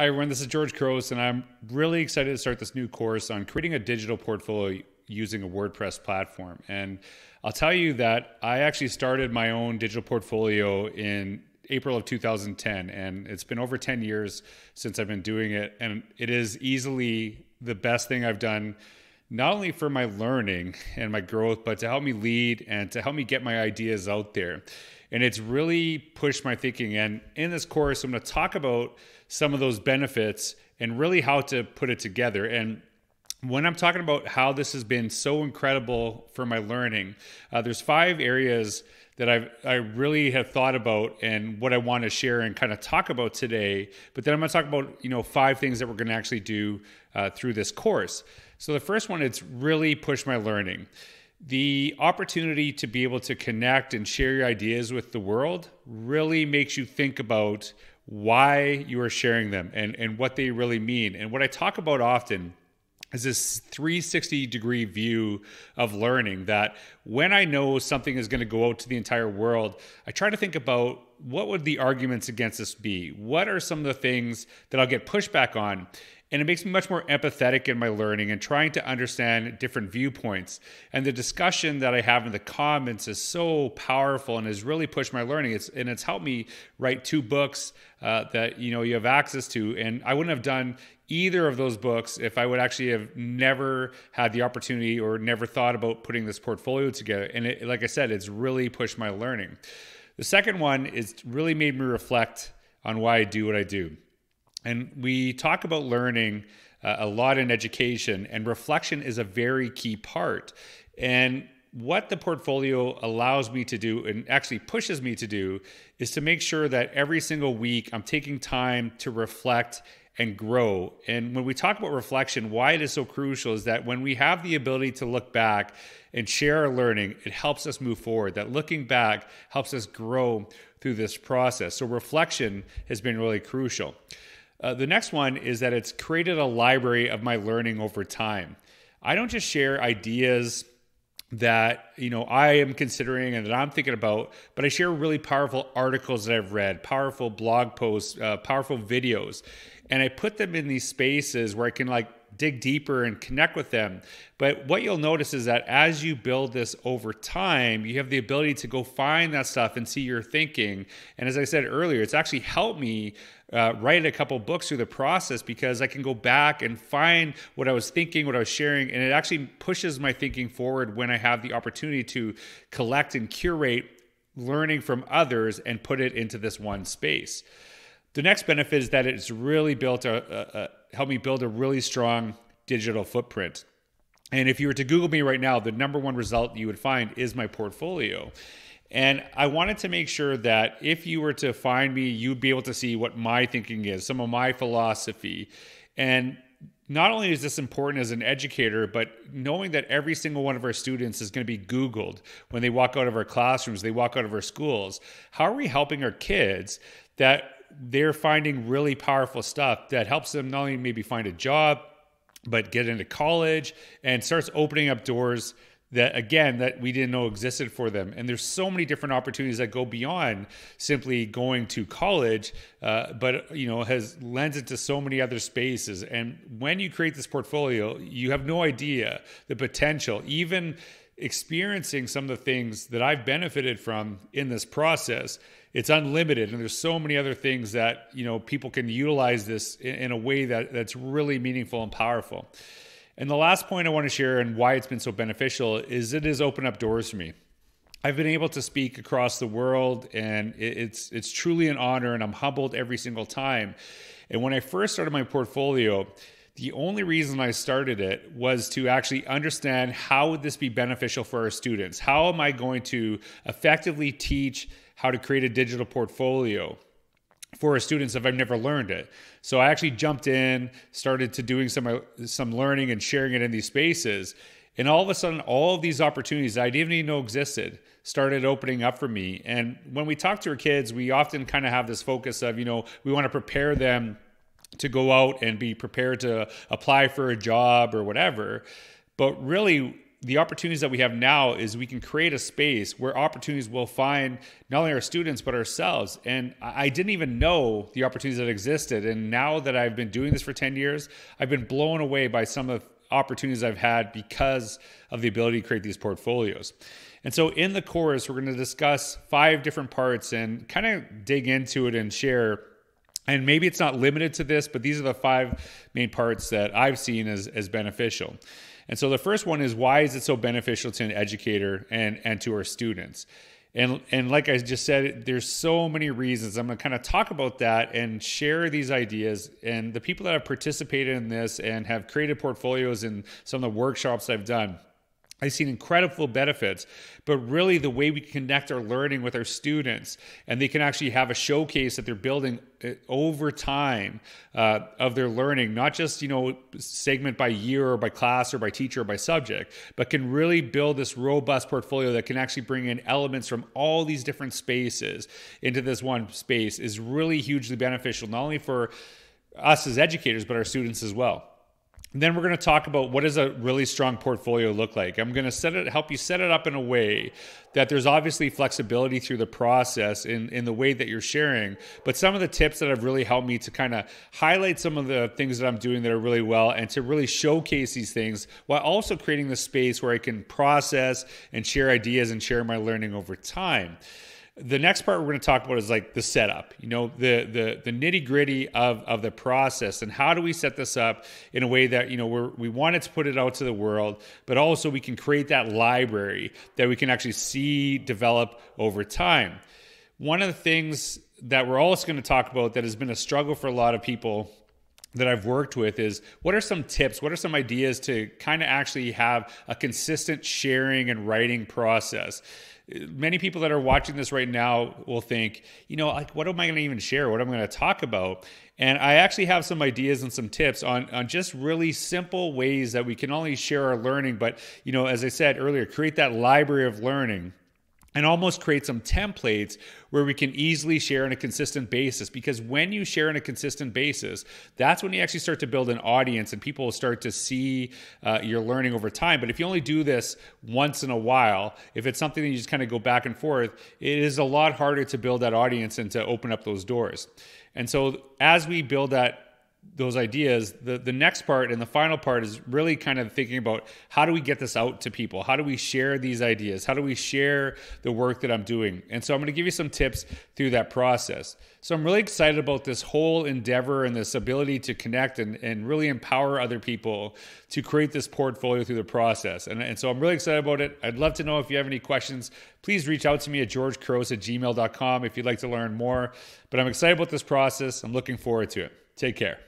Hi, everyone. This is George Couros, and I'm really excited to start this new course on creating a digital portfolio using a WordPress platform. And I'll tell you that I actually started my own digital portfolio in April of 2010, and it's been over 10 years since I've been doing it. And it is easily the best thing I've done, not only for my learning and my growth, but to help me lead and to help me get my ideas out there. And it's really pushed my thinking. And in this course, I'm going to talk about some of those benefits and really how to put it together. And when I'm talking about how this has been so incredible for my learning, uh, there's five areas that I've I really have thought about and what I want to share and kind of talk about today. But then I'm going to talk about you know five things that we're going to actually do uh, through this course. So the first one, it's really pushed my learning. The opportunity to be able to connect and share your ideas with the world really makes you think about why you are sharing them and, and what they really mean. And what I talk about often is this 360 degree view of learning that when I know something is going to go out to the entire world, I try to think about what would the arguments against this be? What are some of the things that I'll get pushback on? And it makes me much more empathetic in my learning and trying to understand different viewpoints. And the discussion that I have in the comments is so powerful and has really pushed my learning. It's and it's helped me write two books uh, that you know you have access to. And I wouldn't have done either of those books if I would actually have never had the opportunity or never thought about putting this portfolio together. And it, like I said, it's really pushed my learning. The second one is really made me reflect on why I do what I do. And we talk about learning uh, a lot in education, and reflection is a very key part. And what the portfolio allows me to do and actually pushes me to do is to make sure that every single week I'm taking time to reflect and grow. And when we talk about reflection, why it is so crucial is that when we have the ability to look back and share our learning, it helps us move forward. That looking back helps us grow through this process. So reflection has been really crucial. Uh, the next one is that it's created a library of my learning over time. I don't just share ideas that you know I am considering and that I'm thinking about, but I share really powerful articles that I've read, powerful blog posts, uh, powerful videos, and I put them in these spaces where I can like dig deeper and connect with them. But what you'll notice is that as you build this over time, you have the ability to go find that stuff and see your thinking. And as I said earlier, it's actually helped me uh, write a couple books through the process because I can go back and find what I was thinking, what I was sharing, and it actually pushes my thinking forward when I have the opportunity to collect and curate learning from others and put it into this one space. The next benefit is that it's really built a, a, a helped me build a really strong digital footprint. And if you were to Google me right now, the number one result you would find is my portfolio. And I wanted to make sure that if you were to find me, you'd be able to see what my thinking is, some of my philosophy. And not only is this important as an educator, but knowing that every single one of our students is going to be Googled when they walk out of our classrooms, they walk out of our schools. How are we helping our kids that they're finding really powerful stuff that helps them not only maybe find a job, but get into college and starts opening up doors that again that we didn't know existed for them. And there's so many different opportunities that go beyond simply going to college uh, but you know has lends it to so many other spaces. And when you create this portfolio you have no idea the potential. Even experiencing some of the things that i've benefited from in this process it's unlimited and there's so many other things that you know people can utilize this in, in a way that that's really meaningful and powerful and the last point I want to share and why it's been so beneficial is it has opened up doors for me. I've been able to speak across the world, and it's it's truly an honor, and I'm humbled every single time. And when I first started my portfolio, the only reason I started it was to actually understand how would this be beneficial for our students? How am I going to effectively teach how to create a digital portfolio? for our students if I've never learned it. So I actually jumped in, started to doing some uh, some learning and sharing it in these spaces. And all of a sudden, all of these opportunities I didn't even know existed started opening up for me. And when we talk to our kids, we often kind of have this focus of, you know, we want to prepare them to go out and be prepared to apply for a job or whatever. But really, the opportunities that we have now is we can create a space where opportunities will find not only our students but ourselves. And i didn't even know the opportunities that existed. And now that i've been doing this for 10 years i've been blown away by some of the opportunities i've had because of the ability to create these portfolios. And so in the course we're going to discuss five different parts and kind of dig into it and share and maybe it's not limited to this but these are the five main parts that i've seen as, as beneficial and so the first one is why is it so beneficial to an educator and, and to our students? And, and like I just said, there's so many reasons. I'm going to kind of talk about that and share these ideas. And the people that have participated in this and have created portfolios in some of the workshops I've done, I've seen incredible benefits, but really the way we connect our learning with our students, and they can actually have a showcase that they're building uh, over time uh, of their learning, not just you know segment by year or by class or by teacher or by subject, but can really build this robust portfolio that can actually bring in elements from all these different spaces into this one space is really hugely beneficial, not only for us as educators, but our students as well. Then we're going to talk about what does a really strong portfolio look like. I'm going to set it, help you set it up in a way that there's obviously flexibility through the process in, in the way that you're sharing. But some of the tips that have really helped me to kind of highlight some of the things that I'm doing that are really well and to really showcase these things while also creating the space where I can process and share ideas and share my learning over time the next part we're going to talk about is like the setup you know the the the nitty gritty of of the process and how do we set this up in a way that you know we're we wanted to put it out to the world but also we can create that library that we can actually see develop over time. One of the things that we're also going to talk about that has been a struggle for a lot of people that I've worked with is what are some tips, what are some ideas to kind of actually have a consistent sharing and writing process? Many people that are watching this right now will think, you know, like, what am I going to even share? What am I going to talk about? And I actually have some ideas and some tips on, on just really simple ways that we can only share our learning, but, you know, as I said earlier, create that library of learning and almost create some templates where we can easily share on a consistent basis. Because when you share on a consistent basis, that's when you actually start to build an audience and people will start to see uh, your learning over time. But if you only do this once in a while, if it's something that you just kind of go back and forth, it is a lot harder to build that audience and to open up those doors. And so as we build that those ideas the the next part and the final part is really kind of thinking about how do we get this out to people? How do we share these ideas? How do we share the work that i'm doing? And so i'm going to give you some tips through that process. So i'm really excited about this whole endeavor and this ability to connect and, and really empower other people to create this portfolio through the process. And, and so i'm really excited about it. I'd love to know if you have any questions. Please reach out to me at georgecouros at gmail.com if you'd like to learn more. But i'm excited about this process. I'm looking forward to it. Take care